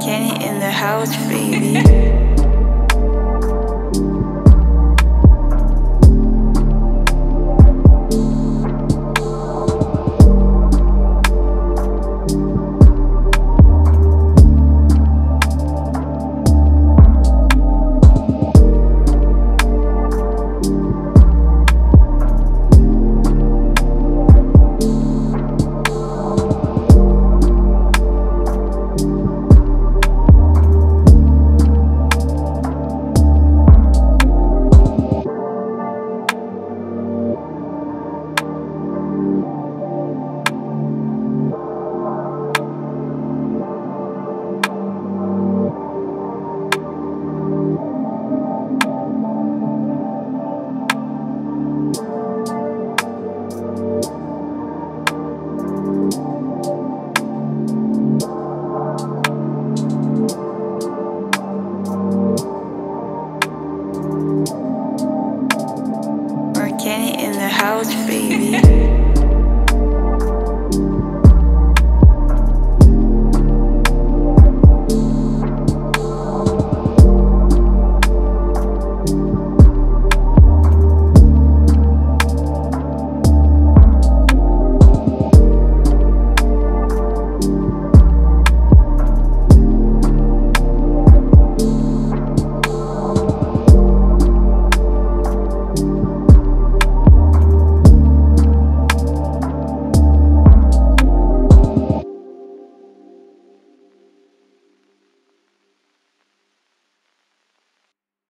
Kenny in the house, baby. house, baby.